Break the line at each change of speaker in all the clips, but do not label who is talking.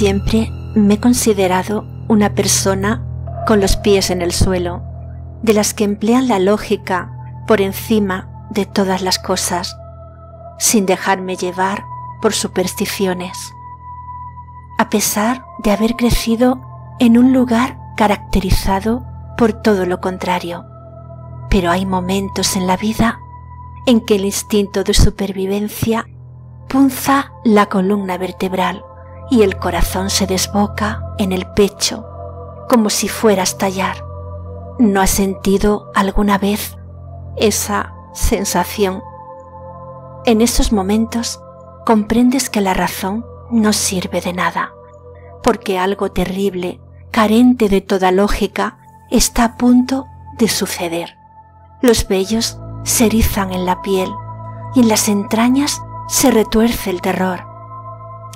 Siempre me he considerado una persona con los pies en el suelo, de las que emplean la lógica por encima de todas las cosas, sin dejarme llevar por supersticiones. A pesar de haber crecido en un lugar caracterizado por todo lo contrario. Pero hay momentos en la vida en que el instinto de supervivencia punza la columna vertebral y el corazón se desboca en el pecho como si fuera a estallar. ¿No has sentido alguna vez esa sensación? En esos momentos comprendes que la razón no sirve de nada, porque algo terrible, carente de toda lógica, está a punto de suceder. Los vellos se erizan en la piel y en las entrañas se retuerce el terror.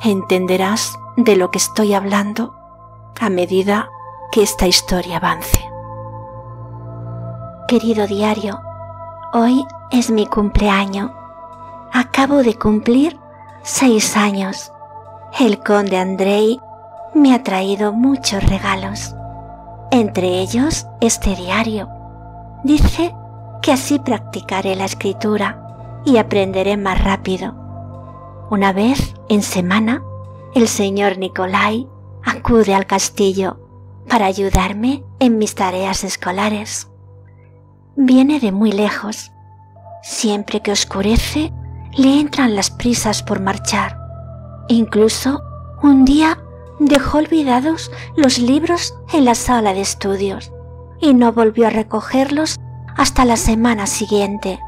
Entenderás de lo que estoy hablando a medida que esta historia avance.
Querido diario, hoy es mi cumpleaños. Acabo de cumplir seis años. El conde Andrei me ha traído muchos regalos, entre ellos este diario. Dice que así practicaré la escritura y aprenderé más rápido. Una vez en semana, el señor Nicolai acude al castillo para ayudarme en mis tareas escolares. Viene de muy lejos. Siempre que oscurece, le entran las prisas por marchar. Incluso un día dejó olvidados los libros en la sala de estudios y no volvió a recogerlos hasta la semana siguiente,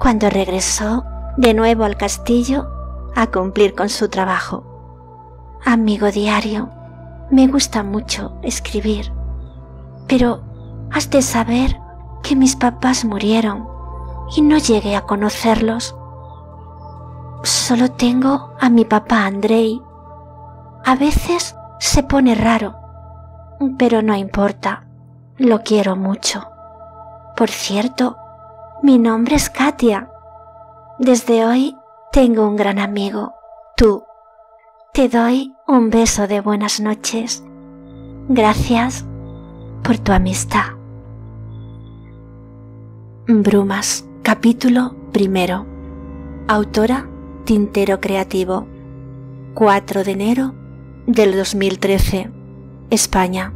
cuando regresó de nuevo al castillo a cumplir con su trabajo. Amigo diario, me gusta mucho escribir, pero has de saber que mis papás murieron y no llegué a conocerlos. Solo tengo a mi papá Andrei a veces se pone raro, pero no importa, lo quiero mucho. Por cierto, mi nombre es Katia. Desde hoy tengo un gran amigo, tú. Te doy un beso de buenas noches. Gracias por tu amistad.
Brumas, capítulo primero. Autora Tintero Creativo. 4 de enero del 2013, España.